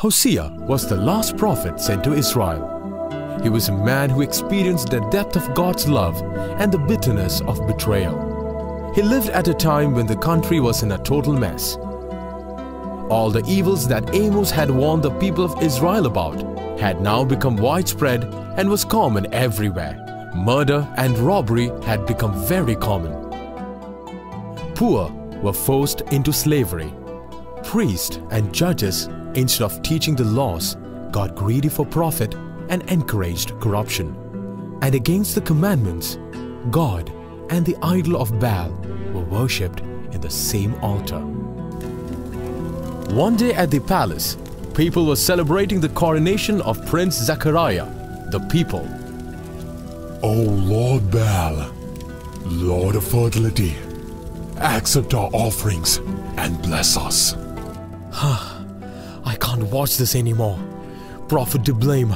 Hosea was the last prophet sent to Israel. He was a man who experienced the depth of God's love and the bitterness of betrayal. He lived at a time when the country was in a total mess. All the evils that Amos had warned the people of Israel about had now become widespread and was common everywhere. Murder and robbery had become very common. Poor were forced into slavery. Priests and judges, instead of teaching the laws, got greedy for profit and encouraged corruption. And against the commandments, God and the idol of Baal were worshipped in the same altar. One day at the palace, people were celebrating the coronation of Prince Zechariah. The people, O Lord Baal, Lord of fertility, accept our offerings and bless us. I can't watch this anymore. Prophet Diblaim.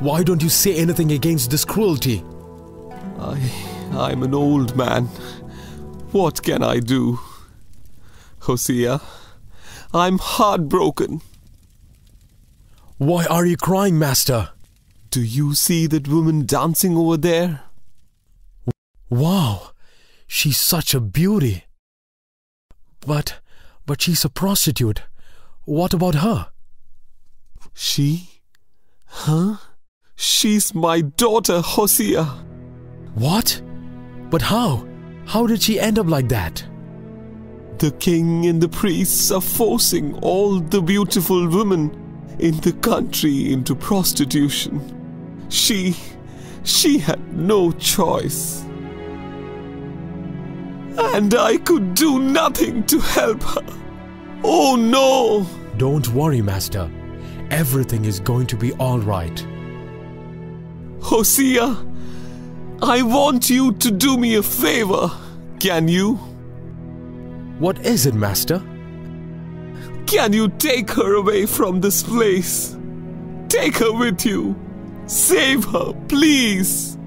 why don't you say anything against this cruelty? I, I'm an old man. What can I do? Hosea, I'm heartbroken. Why are you crying, Master? Do you see that woman dancing over there? Wow, she's such a beauty. But, but she's a prostitute. What about her? She? Huh? She's my daughter, Hosea. What? But how? How did she end up like that? The king and the priests are forcing all the beautiful women in the country into prostitution. She. she had no choice. And I could do nothing to help her. Oh no! Don't worry, Master. Everything is going to be all right. Hosea, I want you to do me a favor. Can you? What is it, Master? Can you take her away from this place? Take her with you. Save her, please.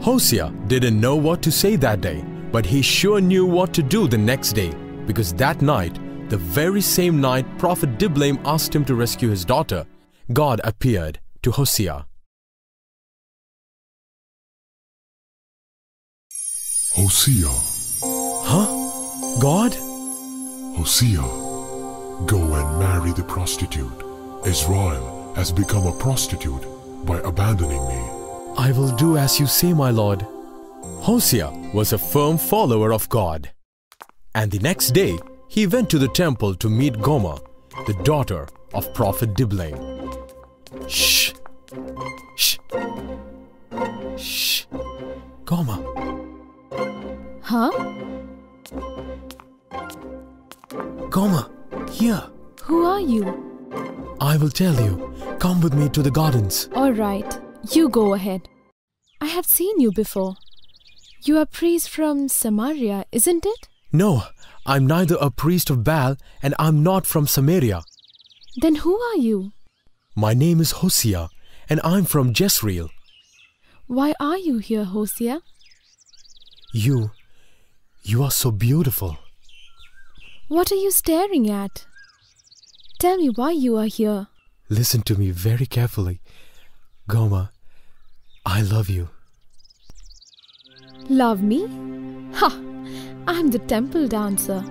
Hosea didn't know what to say that day, but he sure knew what to do the next day because that night, the very same night Prophet Diblaim asked him to rescue his daughter, God appeared to Hosea. Hosea, Huh? God? Hosea, go and marry the prostitute. Israel has become a prostitute by abandoning me. I will do as you say, my lord. Hosea was a firm follower of God. And the next day, he went to the temple to meet Gomer, the daughter of Prophet Diblaim. Shh! Shh! Shh! Gomer, Huh? Gomer, here. Who are you? I will tell you. Come with me to the gardens. All right, you go ahead. I have seen you before. You are priest from Samaria, isn't it? No, I'm neither a priest of Baal and I'm not from Samaria. Then who are you? My name is Hosea and I'm from Jezreel. Why are you here, Hosea? You, you are so beautiful. What are you staring at? Tell me why you are here. Listen to me very carefully. Gomer, I love you. Love me? Ha! I'm the temple dancer.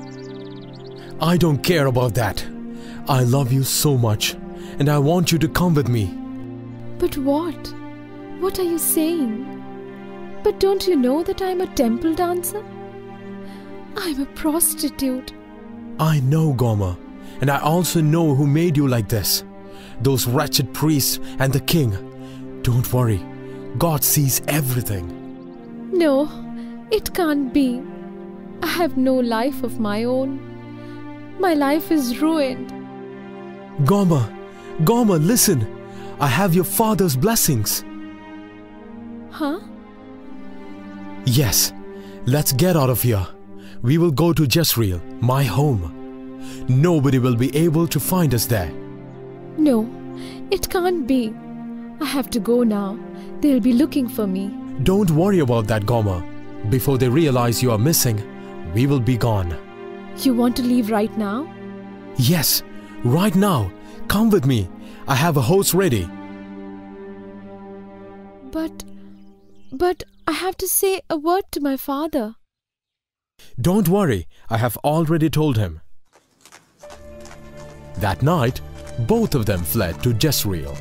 I don't care about that. I love you so much and I want you to come with me. But what? What are you saying? But don't you know that I'm a temple dancer? I'm a prostitute. I know, Gomer, and I also know who made you like this. Those wretched priests and the king. Don't worry, God sees everything. No, it can't be. I have no life of my own. My life is ruined. Gomer, Gomer, listen. I have your father's blessings. Huh? Yes, let's get out of here. We will go to Jezreel, my home. Nobody will be able to find us there. No, it can't be. I have to go now. They'll be looking for me. Don't worry about that, Gomer. Before they realize you are missing, we will be gone. You want to leave right now? Yes, right now. Come with me. I have a horse ready. But, but I have to say a word to my father. Don't worry, I have already told him. That night, both of them fled to Jezreel.